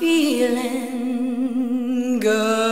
feeling good.